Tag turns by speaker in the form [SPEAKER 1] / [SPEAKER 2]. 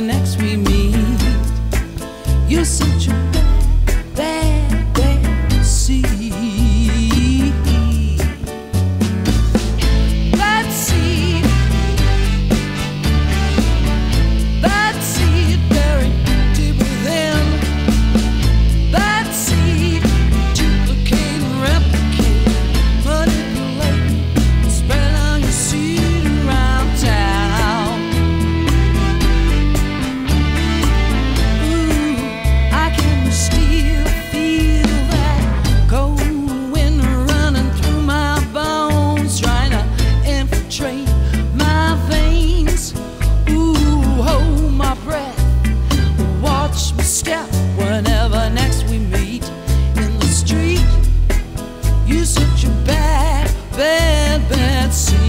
[SPEAKER 1] next we meet. You're such a see.